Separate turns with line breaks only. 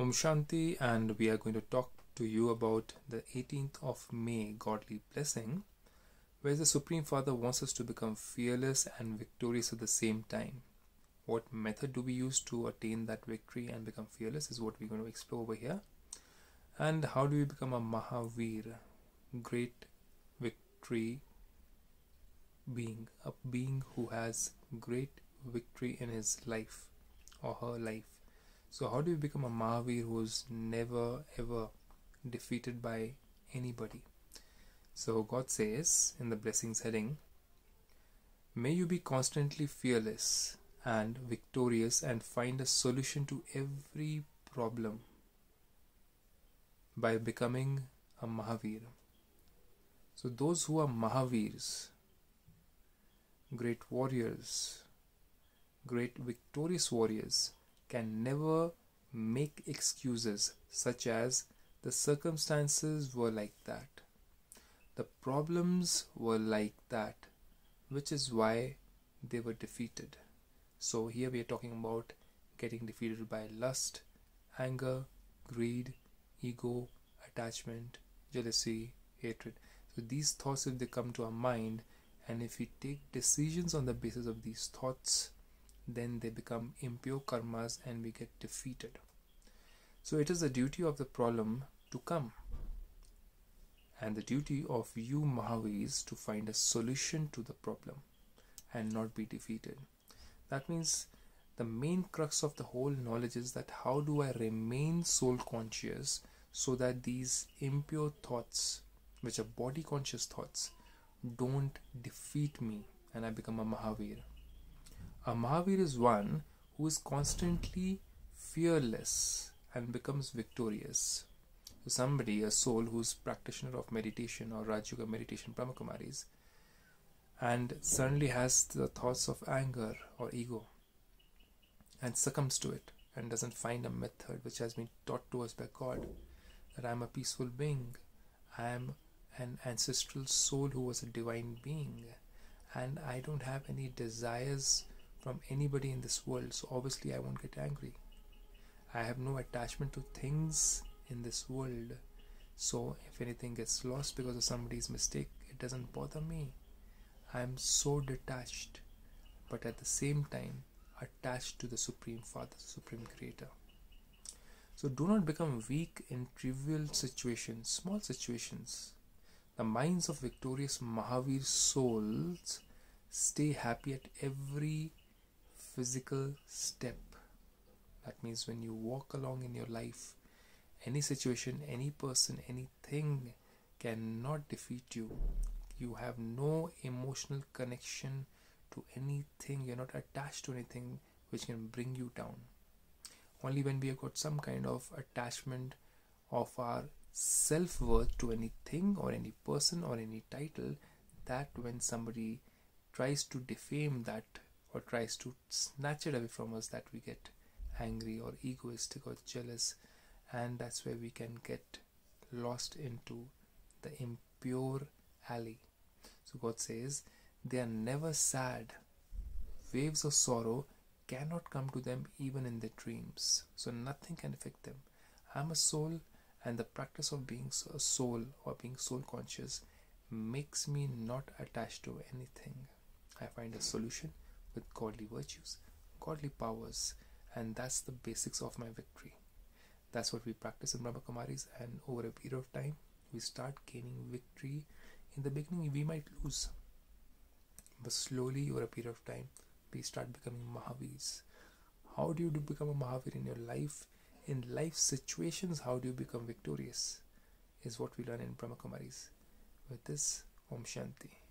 Om Shanti, and we are going to talk to you about the 18th of May godly blessing, where the Supreme Father wants us to become fearless and victorious at the same time. What method do we use to attain that victory and become fearless is what we're going to explore over here. And how do we become a Mahavir, great victory being, a being who has great victory in his life or her life? So, how do you become a Mahavir who's never ever defeated by anybody? So, God says in the blessings heading, May you be constantly fearless and victorious and find a solution to every problem by becoming a Mahavir. So, those who are Mahavirs, great warriors, great victorious warriors, can never make excuses such as the circumstances were like that, the problems were like that, which is why they were defeated. So, here we are talking about getting defeated by lust, anger, greed, ego, attachment, jealousy, hatred. So, these thoughts, if they come to our mind, and if we take decisions on the basis of these thoughts, then they become impure karmas and we get defeated. So it is the duty of the problem to come. And the duty of you Mahavirs to find a solution to the problem and not be defeated. That means the main crux of the whole knowledge is that how do I remain soul conscious so that these impure thoughts, which are body conscious thoughts, don't defeat me and I become a Mahavir. A Mahavir is one who is constantly fearless and becomes victorious. So somebody, a soul who's practitioner of meditation or Rajyoga meditation, Brahmakumaris, and suddenly has the thoughts of anger or ego and succumbs to it and doesn't find a method which has been taught to us by God that I am a peaceful being, I am an ancestral soul who was a divine being, and I don't have any desires from anybody in this world, so obviously I won't get angry. I have no attachment to things in this world, so if anything gets lost because of somebody's mistake, it doesn't bother me. I am so detached, but at the same time attached to the Supreme Father, Supreme Creator. So do not become weak in trivial situations, small situations. The minds of victorious Mahavir souls stay happy at every physical step. That means when you walk along in your life, any situation, any person, anything cannot defeat you. You have no emotional connection to anything, you're not attached to anything which can bring you down. Only when we have got some kind of attachment of our self worth to anything or any person or any title, that when somebody tries to defame that or tries to snatch it away from us that we get angry or egoistic or jealous and that's where we can get lost into the impure alley. So god says they are never sad. Waves of sorrow cannot come to them even in their dreams. So nothing can affect them. I'm a soul and the practice of being a soul or being soul conscious makes me not attached to anything. I find a solution with godly virtues, godly powers, and that's the basics of my victory. That's what we practice in Brahma Kumaris, and over a period of time, we start gaining victory. In the beginning, we might lose, but slowly, over a period of time, we start becoming Mahavirs. How do you become a Mahavir in your life? In life situations, how do you become victorious? Is what we learn in Brahma Kumaris. With this, Om Shanti.